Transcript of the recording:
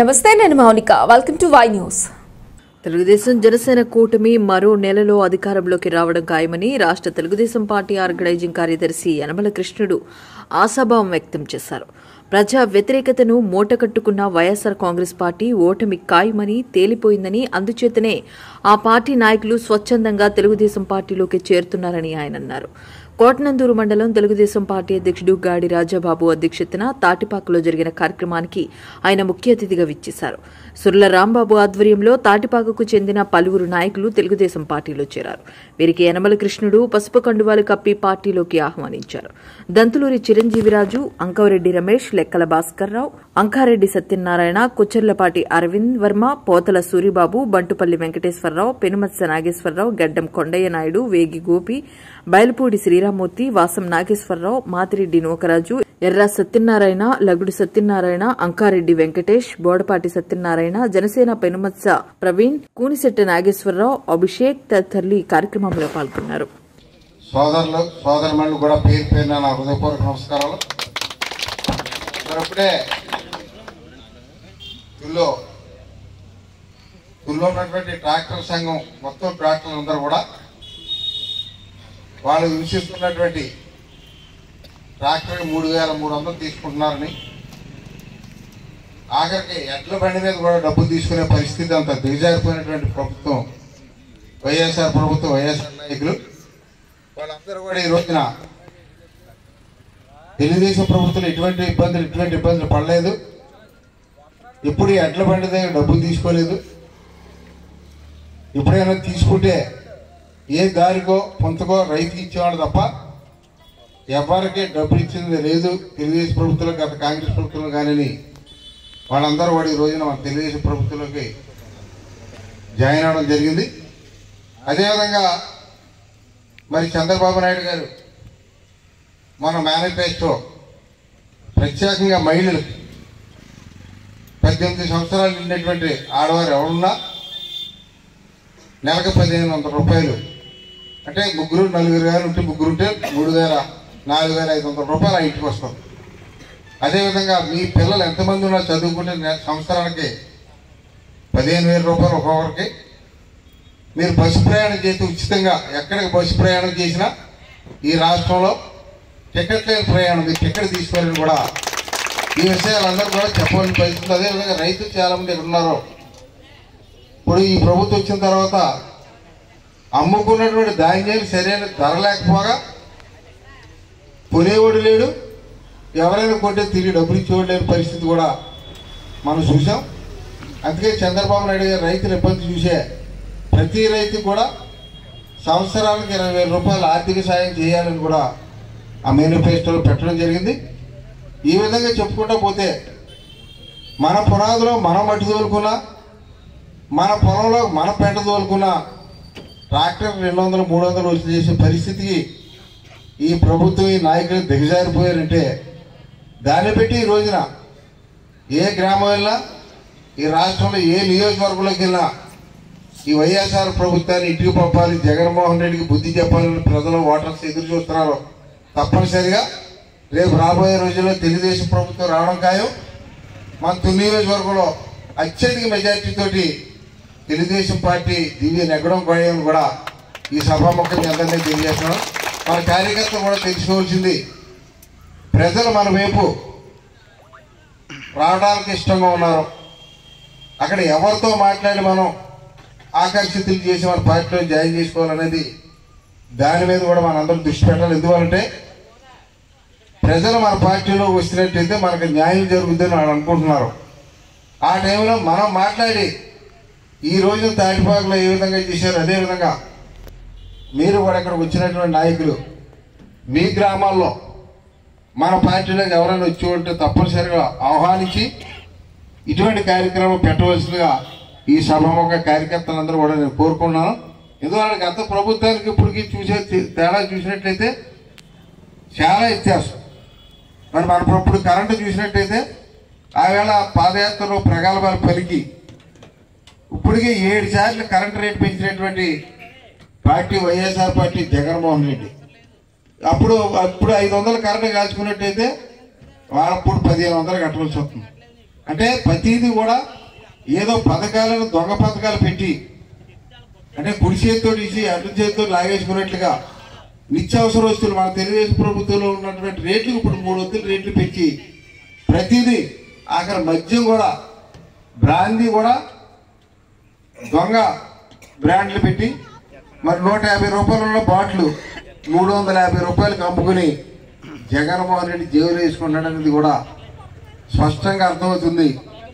నమస్తే నేను Mounika. Welcome to Y news Telugu Desam Janasena కూటమి మరో నెలలో అధికారంలోకి రావడం ఖాయమని రాష్ట్ర తెలుగుదేశం పార్టీ ఆర్గనైజింగ్ కార్యదర్శి యనమల కృష్ణుడు ఆశాభావం వ్యక్తం చేశారు. ప్రజా వ్యతిరేకతను మూటకట్టుకున్న వైఎస్సార్ కాంగ్రెస్ పార్టీ ఓటమి ఖాయమని తేలిపోయిందని అందుచేతనే ఆ పార్టీ నాయకులు స్వచ్ఛందంగా తెలుగుదేశం పార్టీలోకి చేరుతున్నారని ఆయన అన్నారు. కోటనందూరు మండలం తెలుగుదేశం పార్టీ అధ్యక్షుడు గాడి రాజాబాబు అధ్యక్షతన తాటిపాకలో జరిగిన కార్యక్రమానికి ఆయన ముఖ్య అతిథిగా విచ్చేశారు. సుర్ల రాంబాబు ఆధ్వర్యంలో తాటిపాకకు చెందిన పలువురు నాయకులు తెలుగుదేశం పార్టీలో చేరారు. వీరికి యనమల కృష్ణుడు పసుపు కండువాలు కప్పి పార్టీలోకి ఆహ్వానించారు. దంతులూరి చిరంజీవిరాజు అంకవరెడ్డి రమేష్ లెక్కల భాస్కర్రావు అంకారెడ్డి సత్యనారాయణ కుచ్చర్లపాటి అరవింద్ వర్మ పోతల సూరిబాబు బంటుపల్లి వెంకటేశ్వరరావు పెనుమత్స నాగేశ్వరరావు గడ్డం కొండయ్య నాయుడు వేగి గోపి బయలుపూడి శ్రీరామూర్తి వాసం నాగేశ్వరరావు మాతిరెడ్డి నూకరాజు ఎర్ర సత్యనారాయణ లగుడు సత్యనారాయణ అంకారెడ్డి వెంకటేష్ బోడపాటి సత్యనారాయణ జనసేన పెనుమత్స ప్రవీణ్ కూనిశెట్టి నాగేశ్వరరావు అభిషేక్ తదితరులు ఈ కార్యక్రమంలో పాల్గొన్నారు. సోదరులు సోదరుమణులు కూడా పేరు పేరున నా హృదయపూర్వక నమస్కారాలు. మరి తుల్లో తుల్లో ఉన్నటువంటి ట్రాక్టర్ సంఘం మొత్తం ట్రాక్టర్లు అందరూ కూడా వాళ్ళు హింసిస్తున్నటువంటి ట్రాక్టర్ మూడు వేల మూడు వందలు తీసుకుంటున్నారని. ఆఖరికి ఎడ్ల బండి మీద కూడా డబ్బులు తీసుకునే పరిస్థితి అంత దిగజారిపోయినటువంటి ప్రభుత్వం వైఎస్ఆర్ ప్రభుత్వం వైఎస్ఆర్ నాయకులు. వాళ్ళందరూ కూడా ఈ రోజున తెలుగుదేశం ప్రభుత్వం ఎటువంటి ఇబ్బందులు ఎటువంటి ఇబ్బందులు పడలేదు. ఎప్పుడు ఎడ్ల బండి దగ్గర డబ్బులు తీసుకోలేదు. ఎప్పుడైనా తీసుకుంటే ఏ దారికో పొంతకో రైతుకి ఇచ్చేవాడు తప్ప ఎవరికే డబ్బులు ఇచ్చింది లేదు. తెలుగుదేశం ప్రభుత్వం గత కాంగ్రెస్ ప్రభుత్వం కానీ వాళ్ళందరూ వాడి రోజున మన తెలుగుదేశం ప్రభుత్వంలోకి జాయిన్ అవడం జరిగింది. అదేవిధంగా మరి చంద్రబాబు నాయుడు గారు మన మేనిఫెస్టో ప్రత్యేకంగా మహిళలు పద్దెనిమిది సంవత్సరాలు నిండినటువంటి ఆడవారు ఎవరున్నా నెలకు పదిహేను వందల రూపాయలు అంటే ముగ్గురు నలుగురు వేలు ఉంటే ముగ్గురు ఉంటే మూడు వేల నాలుగు వేల ఐదు వందల రూపాయలు ఆ ఇంటికి వస్తాం. అదేవిధంగా మీ పిల్లలు ఎంతమంది ఉన్నా చదువుకుంటే సంవత్సరానికి పదిహేను వేల రూపాయలు ఒక్కొక్కరికి. మీరు బస్సు ప్రయాణం చేస్తే ఉచితంగా ఎక్కడికి బస్సు ప్రయాణం చేసినా ఈ రాష్ట్రంలో టికెట్ లేని ప్రయాణం మీరు టికెట్ తీసుకోవాలని కూడా ఈ విషయాలందరూ కూడా చెప్పవలసిన పరిస్థితి అదేవిధంగా రైతులు చాలా మంది ఇక్కడ ఉన్నారు ఇప్పుడు ఈ ప్రభుత్వం వచ్చిన తర్వాత అమ్ముకున్నటువంటి ధాన్యాలు సరైన ధర లేకపోగా కొనేవాడు లేడు. ఎవరైనా కొంటే తిరిగి డబ్బులు ఇచ్చేవాడు లేని పరిస్థితి కూడా మనం చూసాం అందుకే చంద్రబాబు నాయుడు గారు రైతుల ఇబ్బంది చూసే ప్రతి రైతు కూడా సంవత్సరానికి ఇరవై వేల రూపాయలు ఆర్థిక సాయం చేయాలని కూడా ఆ మేనిఫెస్టోలో పెట్టడం జరిగింది. ఈ విధంగా చెప్పుకుంటా పోతే మన పునాదిలో మనం మట్టి తోలుకున్నా మన పొలంలో మన పెంట తోలుకున్నా ట్రాక్టర్ రెండు వందలు మూడు వందలు వసూలు చేసే పరిస్థితికి ఈ ప్రభుత్వం ఈ నాయకులు దిగజారిపోయారంటే దాన్ని పెట్టి ఈ రోజున ఏ గ్రామం వెళ్ళినా ఈ రాష్ట్రంలో ఏ నియోజకవర్గంలోకి వెళ్ళినా ఈ వైఎస్ఆర్ ప్రభుత్వాన్ని ఇంటికి పంపాలి జగన్మోహన్ రెడ్డికి బుద్ధి చెప్పాలని ప్రజలు ఓటర్స్ ఎదురు చూస్తున్నారు. తప్పనిసరిగా రేపు రాబోయే రోజుల్లో తెలుగుదేశం ప్రభుత్వం రావడం ఖాయం. మన తొమ్మిది నియోజకవర్గంలో అత్యధిక మెజార్టీతోటి తెలుగుదేశం పార్టీ దివ్య నెగ్గడం ఖాయం కూడా ఈ సభాముఖం అందరినీ తెలియజేస్తున్నాం. మన కార్యకర్తలు కూడా తెలుసుకోవాల్సింది ప్రజలు మన వైపు రావడానికి ఇష్టంగా ఉన్నారు. అక్కడ ఎవరితో మాట్లాడి మనం ఆకర్షితులు చేసి మన పార్టీలో జాయిన్ చేసుకోవాలనేది దాని మీద కూడా మనందరం దృష్టి పెట్టాలి. ఎందువలంటే ప్రజలు మన పార్టీలో వచ్చినట్టయితే మనకు న్యాయం జరుగుతుందని వాళ్ళు అనుకుంటున్నారు. ఆ టైంలో మనం మాట్లాడి ఈ రోజు తాటిపాకులో ఏ విధంగా చేశారు అదే విధంగా మీరు కూడా ఇక్కడికి వచ్చినటువంటి నాయకులు మీ గ్రామాల్లో మన పార్టీలోకి ఎవరైనా వచ్చి ఉంటే తప్పనిసరిగా ఆహ్వానించి ఇటువంటి కార్యక్రమం పెట్టవలసిందిగా ఈ సభముఖ కార్యకర్తలందరూ కూడా నేను కోరుకున్నాను ఎందువల్ల గత ప్రభుత్వానికి ఇప్పటికీ చూసే తేడా చూసినట్లయితే చాలా వ్యత్యాసం. మరి మనం ఇప్పుడు కరెంటు చూసినట్టయితే ఆవేళ పాదయాత్రలో ప్రగల్భాలు పలికి ఇప్పటికే ఏడు సార్లు కరెంట్ రేట్ పెంచినటువంటి party YSR party Jaganmohan Reddy. అప్పుడు అప్పుడు ఐదు వందలు కరెంట్ కాల్చుకున్నట్టయితే వాళ్ళప్పుడు పదిహేను వందలు కట్టవలసి వస్తుంది. అంటే ప్రతిదీ కూడా ఏదో పథకాలను దొంగ పథకాలు పెట్టి అంటే కుడి చేతితో ఇచ్చి అడ్డు చేతితో లాగేసుకున్నట్లుగా నిత్యావసర వస్తువులు మన తెలుగుదేశం ప్రభుత్వంలో ఉన్నటువంటి రేట్లు ఇప్పుడు మూడు వందల రేట్లు పెంచి ప్రతిదీ ఆఖరి మద్యం కూడా బ్రాందీ కూడా దొంగ బ్రాండ్లు పెట్టి మరి నూట యాభై రూపాయలు ఉన్న మూడు వందల యాభై రూపాయలకు అమ్ముకుని జగన్మోహన్ రెడ్డి జైలు వేసుకుంటాడనేది కూడా స్పష్టంగా అర్థమవుతుంది.